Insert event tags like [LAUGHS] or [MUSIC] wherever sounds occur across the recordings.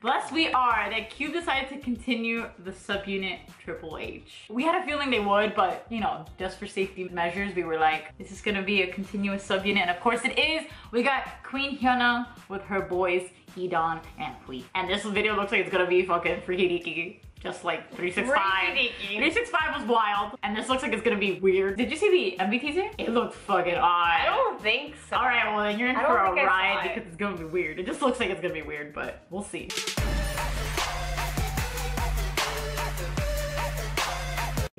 Blessed we are that Cube decided to continue the subunit Triple H. We had a feeling they would, but you know, just for safety measures, we were like, this is gonna be a continuous subunit. And of course it is. We got Queen Hyuna with her boys, E'Dawn and Hui. And this video looks like it's gonna be fucking freaky deaky just like 365. 365 was wild, and this looks like it's gonna be weird. Did you see the MV teaser? It looked fucking odd. I don't think so. All right, well then you're in for a ride because it's gonna be weird. It just looks like it's gonna be weird, but we'll see.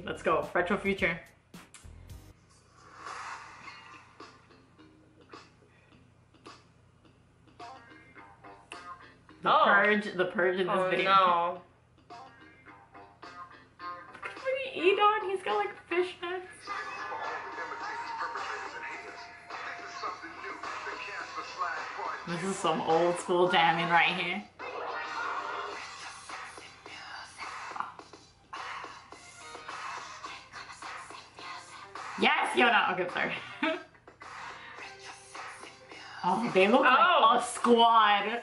Let's go, retro future. The oh. purge, the purge in this oh, video. No. He's got like fishnets. This is some old school jamming right here. Yes, Hyuna. Okay, sorry. oh, they look oh. like a squad.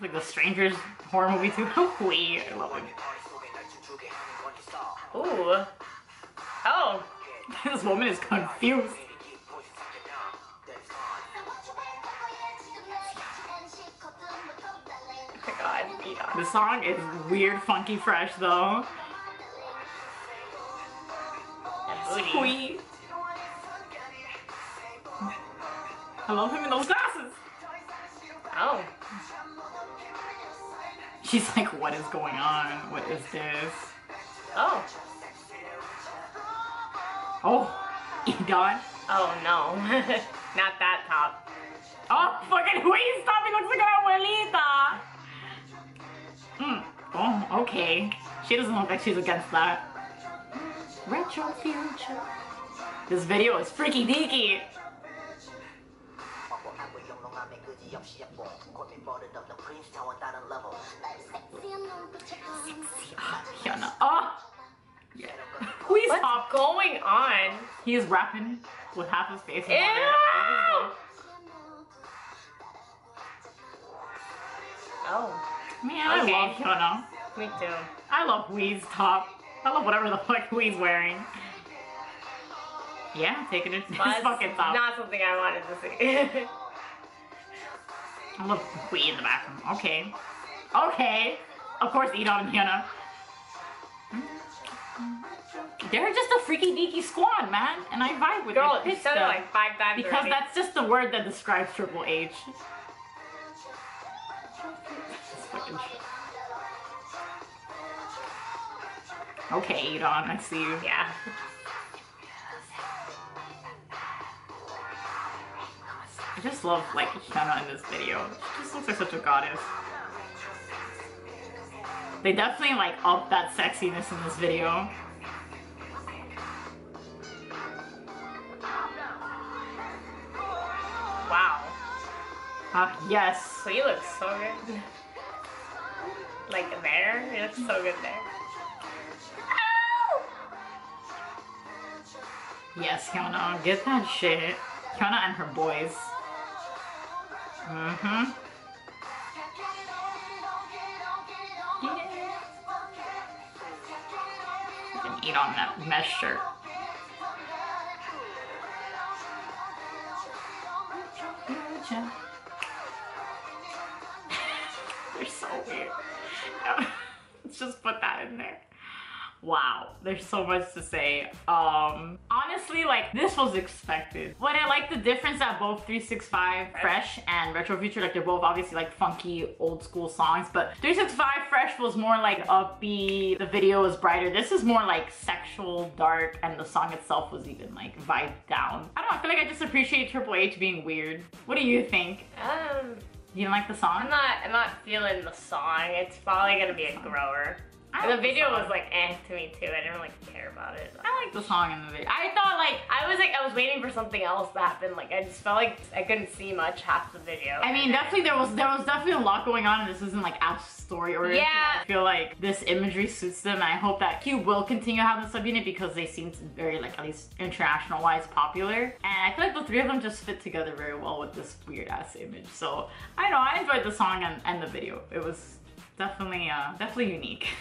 Like the Strangers horror movie too. Wait, I love it. Ooh. Oh. [LAUGHS] this woman is confused. Oh god, The song is weird, funky, fresh though. Sweet. I love him in those glasses. Oh. She's like, what is going on? What is this? Oh. Oh, [LAUGHS] E'Dawn. Oh no, [LAUGHS] not that top. Oh, fucking Hui's top, he looks like an abuelita. Mm. Oh, okay. She doesn't look like she's against that. Retro future. This video is freaky deaky. Going on? He is rapping with half his face. Ew! Oh. Man, okay. I love Hyuna. Me too. I love Hui's top. I love whatever the fuck Hui's wearing. Yeah, taking it. [LAUGHS] Well, his fucking top. Not something I wanted to see. [LAUGHS] I love Hui in the bathroom. Okay. Okay. Of course, E'Dawn and Hyuna. They're just a freaky deaky squad, man. And I vibe with Girl, it like five times Because already. that's just the word that describes Triple H. Okay, E'Dawn, I see you. Yeah. I just love like Hyuna in this video. She just looks like such a goddess. They definitely like up that sexiness in this video. Wow. Ah, uh, yes. So you look so good. Like there, you look so good there. Yes, Hyuna, get that shit. Hyuna and her boys. Mm-hmm. Eat on that mesh shirt. [LAUGHS] They're so weird. [LAUGHS] Let's just put that in there wow there's so much to say. Um honestly like this was expected. But i like the difference that both 365 fresh and retro future like they're both obviously like funky old school songs but 365 fresh was more like upbeat the video was brighter. This is more like sexual dark and the song itself was even like vibe down. I don't know i feel like i just appreciate triple h being weird. What do you think? Um you don't like the song? I'm not i'm not feeling the song. It's probably gonna be a grower the video song. was like eh to me too. I didn't really care about it. I like the song in the video. I thought like I was like I was waiting for something else to happen. Like I just felt like I couldn't see much half the video. I mean, definitely there was there was definitely a lot going on, and this isn't like as story oriented. Yeah. I feel like this imagery suits them, and I hope that Q will continue having the subunit because they seem very like at least international wise popular, and I feel like the three of them just fit together very well with this weird ass image. So I know I enjoyed the song and, and the video. It was definitely uh definitely unique. [LAUGHS]